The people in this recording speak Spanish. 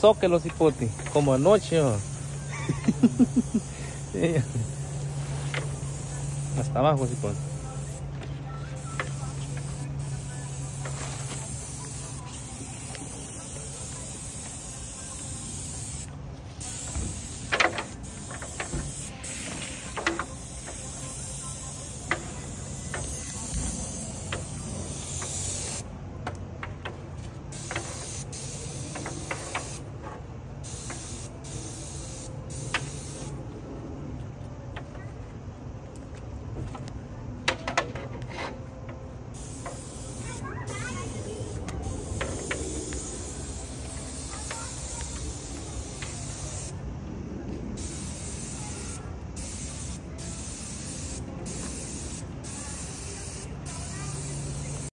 soque los hipotes, como anoche. Hasta abajo, hipote. Pues.